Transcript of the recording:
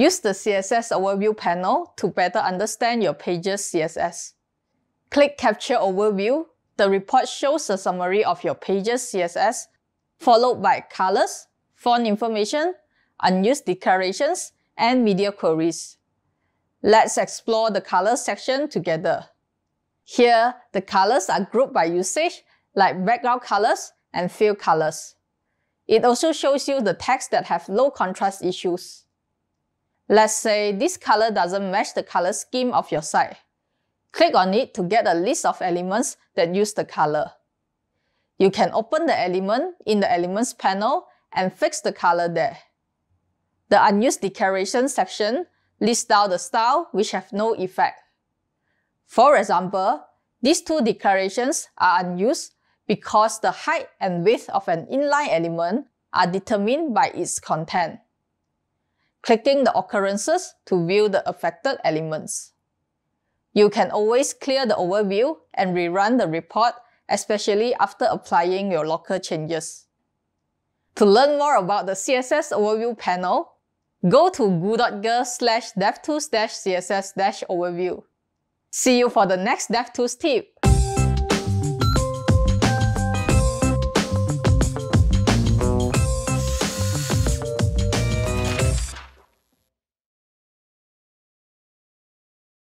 Use the CSS Overview panel to better understand your page's CSS. Click Capture Overview. The report shows a summary of your page's CSS, followed by colors, font information, unused declarations, and media queries. Let's explore the colors section together. Here, the colors are grouped by usage, like background colors and fill colors. It also shows you the text that have low contrast issues. Let's say this color doesn't match the color scheme of your site. Click on it to get a list of elements that use the color. You can open the element in the Elements panel and fix the color there. The Unused Declaration section lists out the style which have no effect. For example, these two declarations are unused because the height and width of an inline element are determined by its content clicking the occurrences to view the affected elements. You can always clear the overview and rerun the report, especially after applying your local changes. To learn more about the CSS Overview panel, go to goo.gle slash devtools-css-overview. See you for the next DevTools tip!